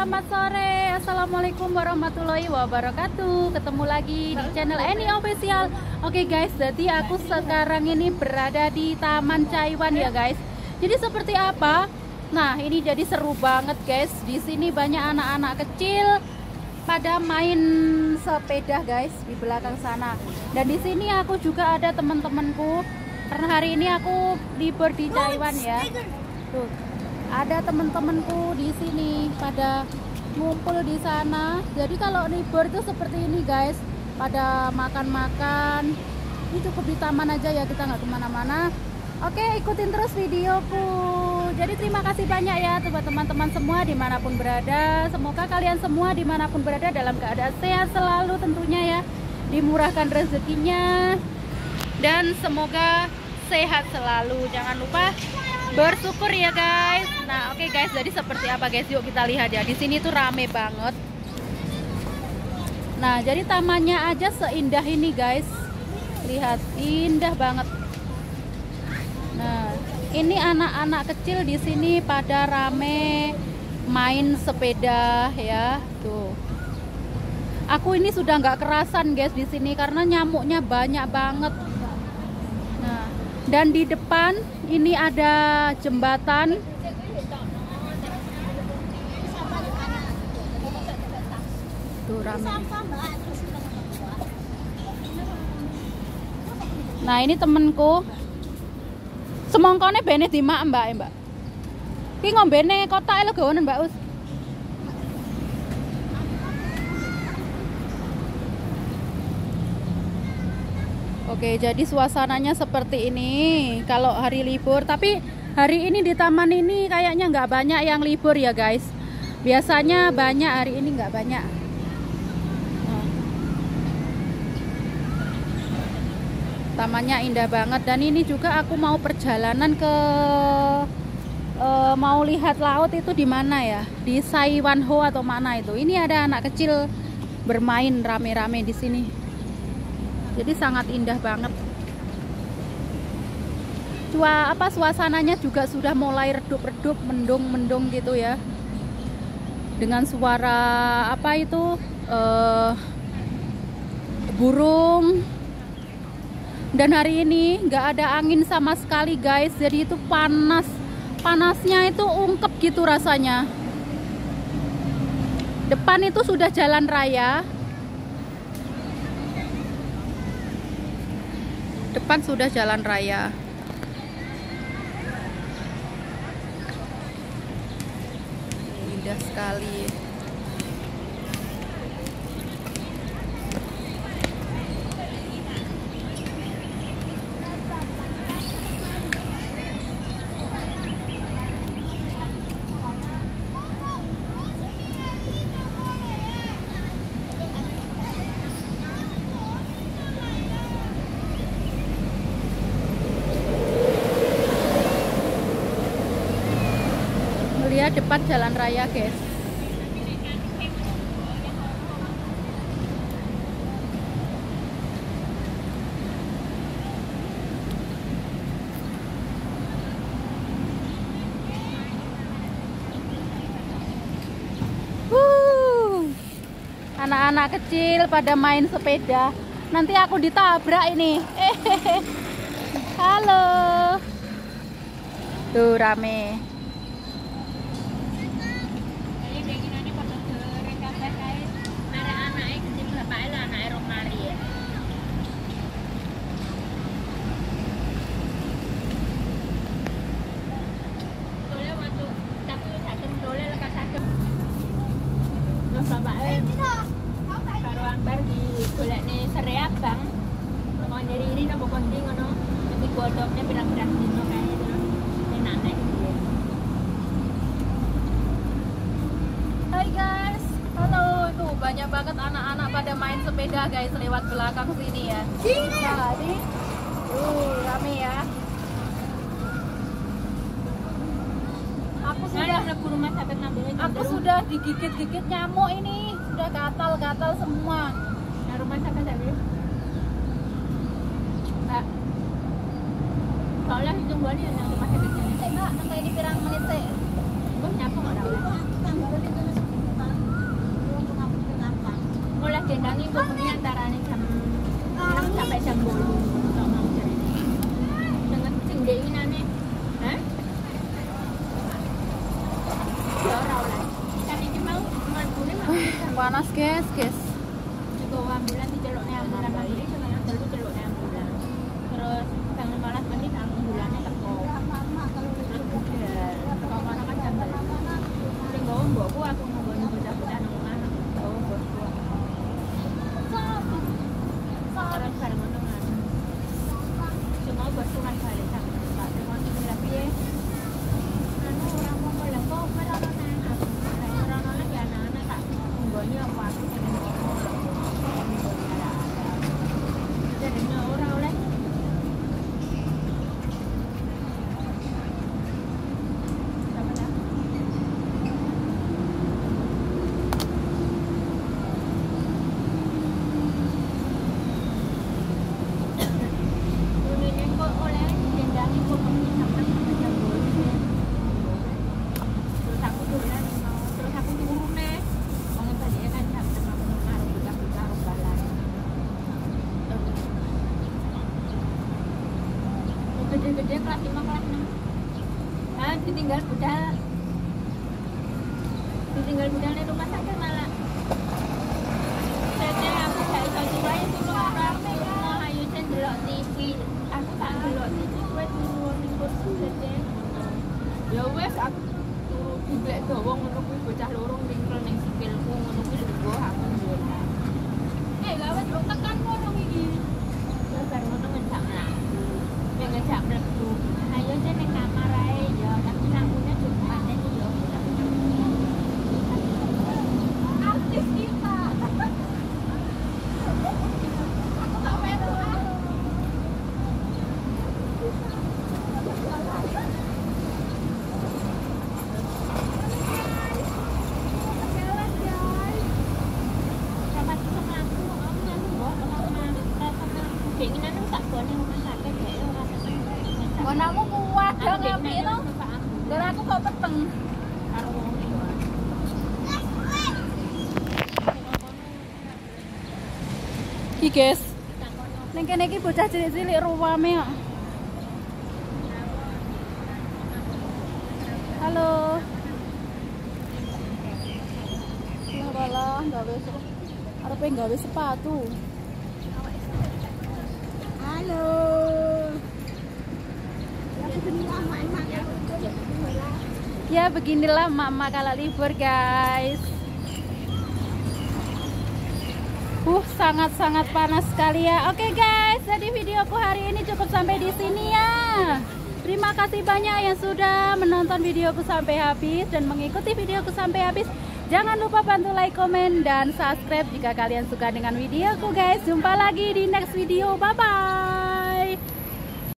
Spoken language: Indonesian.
selamat sore. Assalamualaikum warahmatullahi wabarakatuh. Ketemu lagi di channel Any Official. Oke guys, jadi aku sekarang ini berada di Taman Caiwan ya guys. Jadi seperti apa? Nah ini jadi seru banget guys. Di sini banyak anak-anak kecil pada main sepeda guys di belakang sana. Dan di sini aku juga ada teman-temanku. Karena hari ini aku libur di Taiwan ya. Tuh ada teman-temanku di sini pada ngumpul di sana. Jadi kalau libur itu seperti ini guys. Pada makan-makan. Ini cukup di taman aja ya kita nggak ke mana-mana. Oke ikutin terus videoku. Jadi terima kasih banyak ya buat teman-teman semua di mana pun berada. Semoga kalian semua di mana pun berada dalam keadaan sehat selalu tentunya ya. Dimurahkan rezekinya. Dan semoga sehat selalu. Jangan lupa bersyukur ya guys. Nah oke okay guys. Jadi seperti apa guys? Yuk kita lihat ya. Di sini tuh rame banget. Nah jadi tamannya aja seindah ini guys. Lihat indah banget. Nah ini anak-anak kecil di sini pada rame main sepeda ya. Tuh. Aku ini sudah nggak kerasan guys di sini karena nyamuknya banyak banget dan di depan ini ada jembatan. Nah ini temenku semongkone bene di mak mbak mbak. Ini ngombene kota elegawanan mbak us Oke, jadi suasananya seperti ini kalau hari libur. Tapi hari ini di taman ini kayaknya nggak banyak yang libur ya guys. Biasanya banyak, hari ini nggak banyak. Tamannya indah banget dan ini juga aku mau perjalanan ke uh, mau lihat laut itu di mana ya? Di Saiwanho atau mana itu? Ini ada anak kecil bermain rame-rame di sini jadi sangat indah banget. Cua apa suasananya juga sudah mulai redup-redup mendung-mendung gitu ya. Dengan suara apa itu uh, burung. Dan hari ini nggak ada angin sama sekali guys. Jadi itu panas. Panasnya itu ungkep gitu rasanya. Depan itu sudah jalan raya depan sudah jalan raya. Indah sekali depan jalan raya guys. Anak-anak kecil pada main sepeda. Nanti aku ditabrak ini. Halo. Tuh rame godoknya pirang-pirang dino kayaknya itu enak gitu Hai guys, halo tuh banyak banget anak-anak pada main sepeda guys lewat belakang sini ya. Nah, ini uh rame ya. Aku sudah rumah sakit Aku sudah digigit-gigit nyamuk ini, sudah gatal-gatal semua. Nah, rumah sakit soalnya hitung bali yang masih ini mbak nang di pirang menit teh gue nyapa ada mulai gendangi antara jam sampai jam mau ini panas guys, guys. Sing gawe mbokku aku ngomongin bocah-bocah nang omah gawe bosku terus bareng ngono kan cuma bosku kan balik sama tak terima kasih piye anu orang mau bilang kok ora ono nang aku ora ono lagi anak-anak tak nggone apa aku pengen ngomong jadinya ora oleh Sama dah. Unine kok oleh dendangi kok pengen sampai sampai jam 12. Terus aku dolan mau terus aku turu neh. Wong balik kan jam tengah malam karo buka-buka robalan. Gede-gede kelas 5 kelas 6. Ah, ditinggal budal. Ditinggal budal Gonamu kuat dong ngapi itu aku kok peteng Iki guys Neng kene iki bocah cilik-cilik ruwame kok. Halo. Lah gawe arepe gawe sepatu. Ya beginilah mama kalau libur guys. Uh, sangat-sangat panas sekali ya. Oke guys, jadi videoku hari ini cukup sampai di sini ya. Terima kasih banyak yang sudah menonton videoku sampai habis dan mengikuti videoku sampai habis. Jangan lupa bantu like, komen, dan subscribe jika kalian suka dengan videoku guys. Jumpa lagi di next video. Bye-bye.